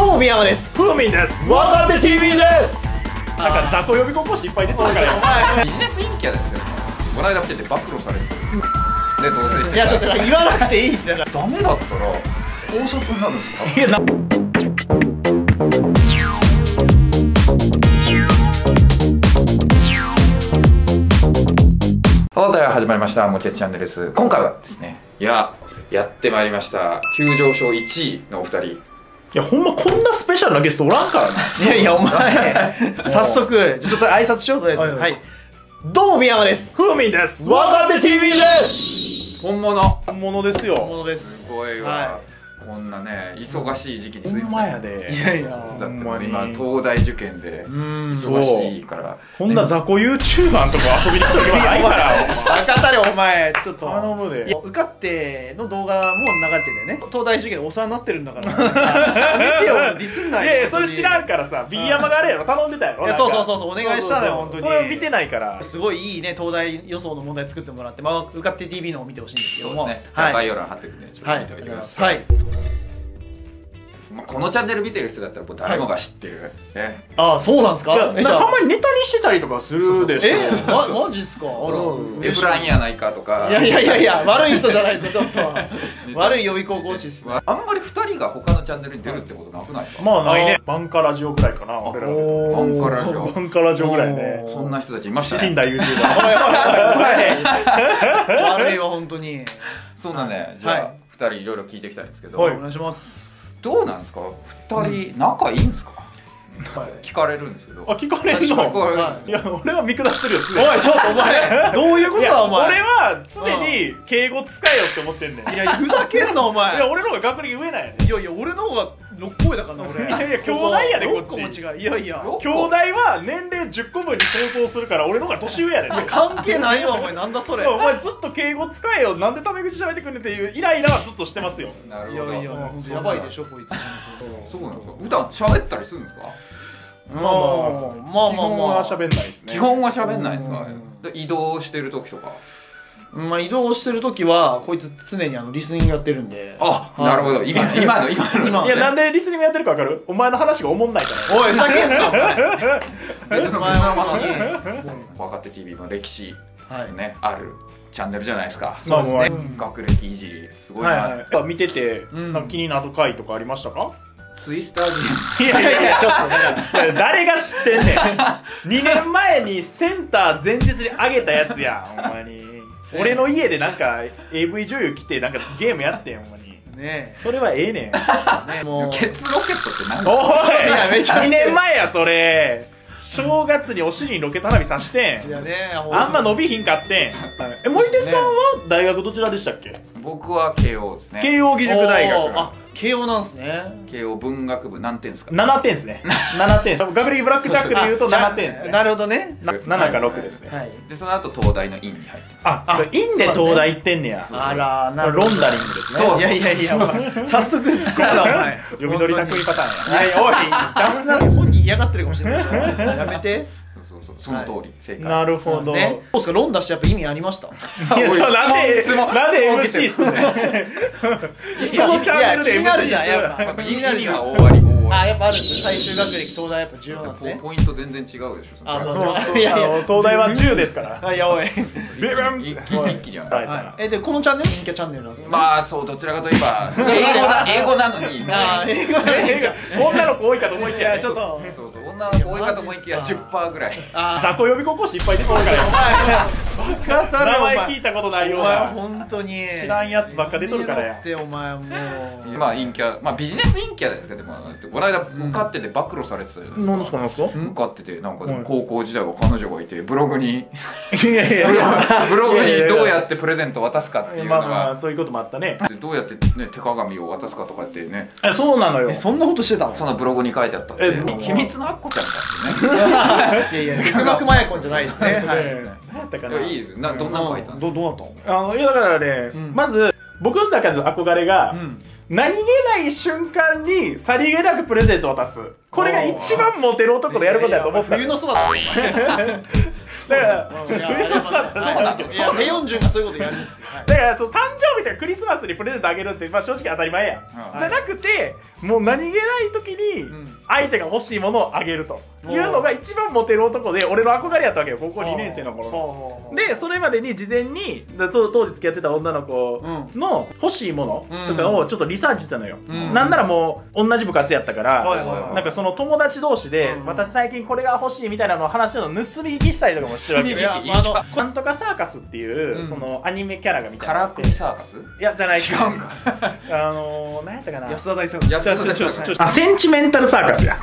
どうも宮山です。ふうみんです。若手 TV です。なんか雑魚呼び起こしいっぱい出てるからビジネス陰キャですよ。この間見てて暴露されてる。で同棲していやちょっと言わなくていいってダメだったら高速になるんですか？らいやな始まりました、モテチャンネルです。今回はですね、いや、やってまいりました、急上昇1位のお二人。いやほんまこんなスペシャルなゲストおらんからなら いやいやお前。早速ちょっと挨拶しようとりあえず。はいはいどうも宮山です。ふうみんです。若手 TV です。本物。本物ですよ。本物です。すごいわ、はこんなね、忙しい時期にすいませんで。いやいや。だって今、東大受験で忙しいから。こんな雑魚 YouTuber のとこ遊びに来る暇ないから。バカたれお前。ちょっと。頼むで。受かっての動画も流れててね。東大受験でお世話になってるんだから。やめてよディスんないよいやいやそれ知らんからさ B 山があれやろ。頼んでたやろ。そうそうそうそうお願いしたのよ本当に。それを見てないから。すごいいいね東大予想の問題作ってもらって、まあ、受かって TV のを見てほしいんですけども。概要欄貼っておくんで、ちょっと見ておいてください。はいまあこのチャンネル見てる人だったらもう誰もが知ってる。ね。ああそうなんですか？たまにネタにしてたりとかするでしょ。えそうそうまマジっすか？あエフランやないかとか。いやいやいやいや悪い人じゃないですよちょっと。悪い予備校講師っす。ねあんまり二人が他のチャンネルに出るってことなくない？ですか、まあな。いね。バンカラジオぐらいかな俺ら。バンカラジオ。バンカラジオぐらいね。そんな人たちいましたね。死んだ YouTuber おいおいお 悪いわ本当に。そんなね。じはいゃあ二人いろいろ聞いていきたいんですけど、はい。お願いします。どうなんですか？二人仲いいんですか、聞かれるんですけど。あ聞かれん聞かのれる、はい。や俺は見下してるよおいちょっとお前 どういうことだお前？俺は常に敬語使えよって思ってんねんいいやふざけんなお前。や俺の方が学歴上なんやねんいやいや俺の方が6個上だからな俺。いやいや兄弟やでこっち。6個も違う。いやいや。六兄弟は年齢10個分に相当するから俺の方が年上やねん。関係ないわお前なんだそれ。お前ずっと敬語使えよなんでタメ口喋ってくんねんっていうイライラはずっとしてますよ。なるほど。いやいやうん。やばいでしょこいつ。そう。なんですか。普段喋ったりするんですか？まあまあまあまあ。基まあ本は喋んないですね。基本は喋んないんですか？うん。で移動してる時とか。まあ移動してる時はこいつ常にあのリスニングやってるんで。あ、はい。なるほど。今今の今の今いやなんでリスニングやってるか分かる？お前の話がおもんないから。おいふざけんな。別の別のものには若手 TV の歴史い。ねあるチャンネルじゃないですか。そうですね。まあま学歴いじりすごいな、はいはい。見ててうん。なんか気になる回とかありましたか？ツイスターいやいやいやちょっと誰が知ってんねん。2年前にセンター前日にあげたやつやんほんまに 俺の家でなんか AV 女優来てなんかゲームやってんほんまに。ねそれはええねん。え。ねもうケツロケットって何だ？おいいやめちゃ2年前やそれ。正月にお尻にロケット花火さしてん。いやねあんま伸びひんかってん。え森手さんは大学どちらでしたっけ？僕は慶応ですね。慶応義塾大学。あ慶応なんすね。慶応文学部何点ですか？7点ですね。7点。学歴ブラックジャックで言うと7点ですね。なるほどね。な7か6ですね。はい。でその後東大の院に入ってああそうインで東大行ってんねや。あらなロンダリングですね。そういやいやいや 早速突っ込むなお前。呼び乗りたくいパターンや。いやいやおい出すな嫌がってるかもしれないやめて。そうそうそう。その通り、正解。なるほど、ね。どうですかロンダしてやっぱ意味ありました。いやなんで質問なんで質問 MC すんねん人のチャンネルでいや気になる MC じゃんやっぱ。意味は大あり大あやっぱあるんです最終学歴東大やっぱ重要なんですねポイント全然違うでしょあもうそう。いやいや。東大は10ですから。あいやおい。ビビン。一気に一気には。はい。はい。えでこのチャンネル？陰キャチャンネルなんですよねまあそうどちらかといえば英語な英語なのに。あー英語女の子多いかと思いきやちょっと。そうそう。女の子多いかと思いきやいやマジっす10%ぐらい。あ雑魚呼び起こしいっぱい出てくるからバカだね名お前前聞いたことないようお前。な本当に知らんやつばっか出とるからや。ってお前もう。まあ陰キャまあビジネス陰キャですけどもこの間受かってて暴露されてたじゃないですか。何ですか何ですか？っててなんかはい。高校時代は彼女がいてブログに。いやいやいや ブログにどうやっってプレゼント渡すかっていうのまあまあそういうこともあったね。でどうやってね手鏡を渡すかとかってね。えそうなのよ。えそんなことしてたの？そのブログに書いてあったって。え秘密のアッコちゃんだってね。いやいやテクマヤコンじゃないですねはい何やったかないやいいですなどんなの書いたのどどうなったの？あのいやだからね、うん。まず僕の中での憧れが、うん。何気ない瞬間にさりげなくプレゼントを渡す。これが一番モテる男のやることやと思った。冬のそばだだからうんいややっぱそうなのいやペヨンジュンがそういうことやるんですよ。は いだからそう誕生日とかクリスマスにプレゼントあげるって、まあ、正直当たり前やじゃなくてもう何気ない時にん。相手が欲しいものをあげるというのが一番モテる男で俺の憧れやったわけよ高校2年生の頃でそれまでに事前にだ当当時付き合ってた女の子の欲しいものとかをちょっとリサーチしてたのよ、うん。なんならもう同じ部活やったから、なんかその友達同士で、うん。私最近これが欲しいみたいなのを話してるのを盗み聞きしたりとかもしてるわけよ。あのなんとかサーカスっていう、うん。そのアニメキャラがみたいカラなのがあってクリサーカス？いやじゃない違うんか。あのー、何やったかな？安田大さん。安田大ちょちょちょちょあセンチメンタルサーカスや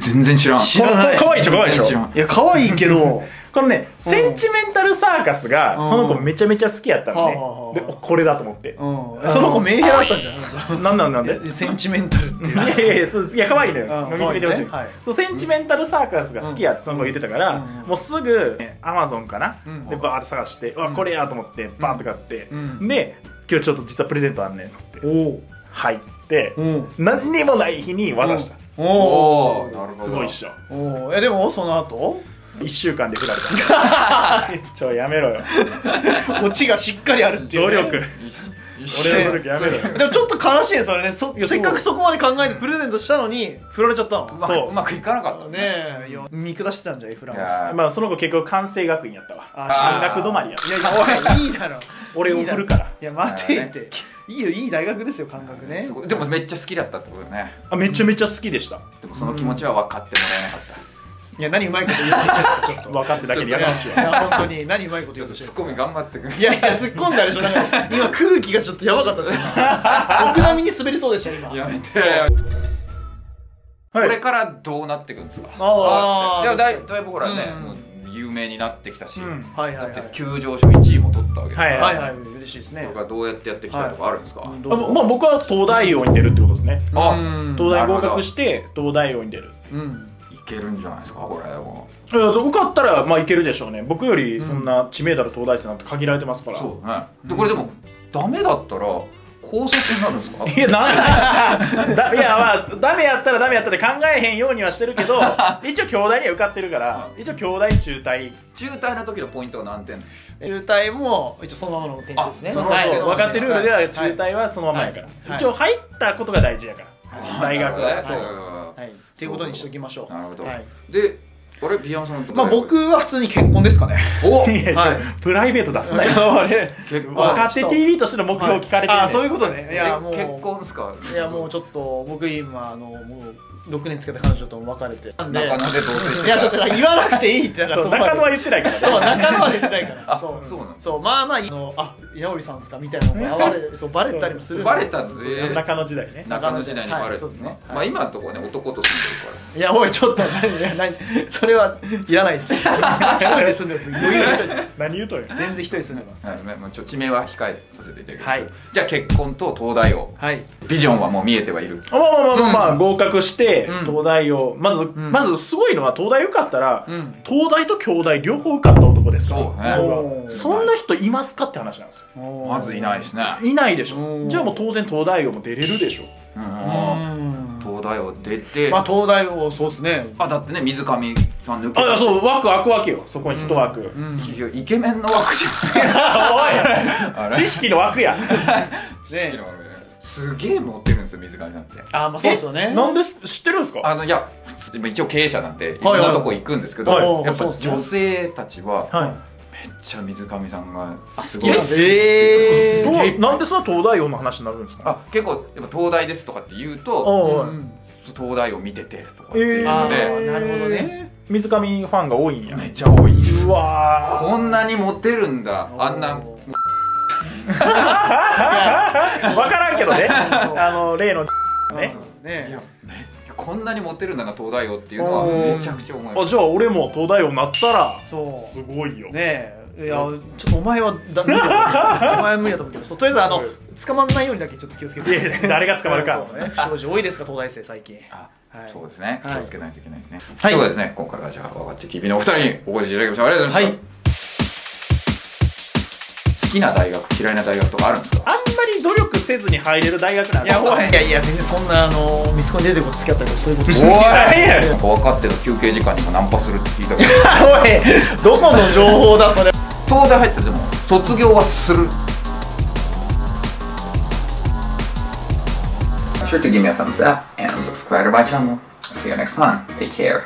全然知らん。知らない。かわいいでしょかわいいでしょ。いや可愛いけど。このね、うん。センチメンタルサーカスがうんその子めちゃめちゃ好きやったのね、はあはあはあ。でおこれだと思って、うん。その子メンヘラだったんじゃないなんなんなんで？センチメンタルって。い ういやいやいやそういや可愛いのよ、うん見てみてほしい、可愛いね。はい。そうセンチメンタルサーカスが好きやってその子言ってたから、うん。もうすぐアマゾンかな、うん。でバーって探して、うわこれやと思ってバーって買って、うん。で今日ちょっと実はプレゼントあんねんって。おおはいっつって、う。ん何にもない日に渡した、おおなるほど。すごいっしょ。おおえでもその後？1週間で振られた。ちょやめろよ。オチがしっかりあるっていうね。努力。俺の努力やめろよ。でもちょっと悲しいね。それねそせっかくそこまで考えてプレゼントしたのに振られちゃったの。うまそう。うまくいかなかったね。え。見下してたんじゃんエフランは。まあその子結局関西学院やったわ。あ進学止まりやった。いやいやいいだろ俺を振るから。いや待てって。いいよいい大学ですよ感覚ね。でもめっちゃ好きだったってことね。あめちゃめちゃ好きでした。でもその気持ちは分かってもらえなかった。いや何うまいこと言ってきちゃうんですかちょっと。分かってだけでやめましょう。いや本当に何うまいこと言おうとしてるツッコミ頑張ってくいやいや突っ込んだでしょなんか。今空気がちょっとやばかったです今。奥並みに滑りそうでした今。やめて。はい。これからどうなっていくんですか？ああーいやだいだいぶほらね、有名になってきたし、うん。はいはいはい。だって急上昇1位も取ったわけですから、はいはいはい。嬉しいですね。これからどうやってやっていきたいとかあるんですか、うんあまあ僕は東大王に出るってことですね。あうん。東大合格して東大王に出る。うん。いけるんじゃないですかこれも。いや受かったらまあいけるでしょうね。僕よりそんな知名度ある東大生なんて限られてますから、そうね。でこれでもダメだったら高卒になるんですか？いやなんだいやまあダメやったらダメやったって考えへんようにはしてるけど 一応京大には受かってるから一応京大中退。中退の時のポイントは何点？中退も一応そのままの点数ですね。あそのはい。分かってるルールでははい。中退はそのままやから、はい。一応入ったことが大事やから、大学は、なるほどねはい。っていうことにしておきましょう。なるほど。はい。であれビアンさんとまあ僕は普通に結婚ですかね。お はい。プライベート出すなよ。あ れ結婚。若手 TV としての目標を聞かれてる、あそういうことね。いやもう。え結婚ですか？いやもうちょっと僕今あのもう6年つけた彼女とも別れて。中野で同棲していやちょっと言わなくていいってだから中野は言ってないから。そう中野は言ってないから。あそう。そうなのそうまあまああのあ八織さんっすか？みたいなのもバレそうバレたりもするバレたんで。中野時代ね。中野時代にバレはいてねそうですね。まあ今のところね男と住んでるいやおいちょっと何それはいらないです。一人で住んでます。何言うとんや。全然一人で住んでます。からはいまあちょ地名は控えさせていただきます。はい。じゃあ結婚と東大王はい。ビジョンはもう見えてはいる。まあまあまあまあ、まあ合格して、うん東大を。まず、ん。まずすごいのは東大受かったら、うん。東大と京大両方受かった男ですから。そうね。そんな人いますかって話なんですよ。まずいないですね。いないでしうんょじゃあもう当然東大王も出れるでしょ。うん。うん。東大王出て。まあ東大王そうですね。あだってね水上さん抜けたあそう枠開くわけよ。そこに一枠、うん。イケメンの枠じゃん。おい。知識の枠や。ねすげえ持ってるんですよ水上さんって。あまあそうですよね。なんです知ってるんですか？あのいや普通今一応経営者なんでいはい。ろんなとこ行くんですけど、はい。やっぱそうっすね。女性たちははい。めっちゃ水上さんがすごい好きえーなんでそんな東大王の話になるんですか？あ結構やっぱ東大ですとかって言うと東大を見ててとかっていうあので、ー。なるほどね。水上ファンが多いんや。めっちゃ多いです。うわこんなにモテるんだ。あんな 分からんけどね。あの例のね。ね。いやめこんなにモテるんだな東大王っていうのはめちゃくちゃ思いますあじゃあ俺も東大王になったらそう。すごいよ。ねえ。いやちょっとお前はだ お前は無理だと思うけどそうとりあえずあの捕まんないようにだけちょっと気をつけて。誰が捕まるか。そうね。不祥事多いですか東大生最近。あはい。そうですね、はい気をつけないといけないですね。はい。ということでですね、今回はじゃあ、わかって TV のお二人にお越しいただきました。ありがとうございました。はいきな大学嫌いな大学とかあるんですか？あんまり努力せずに入れる大学なんいやおい。いやいや全然そんなあのミスコンに出てること好きだったけどそういうことおいじゃない。何やなんか分かってた休憩時間にもナンパするって聞いたけどおいどこの情報だそれ？東大入ってるでも卒業はする。Sure to give me a thumbs up and subscribe to my channel. See you next time. Take care.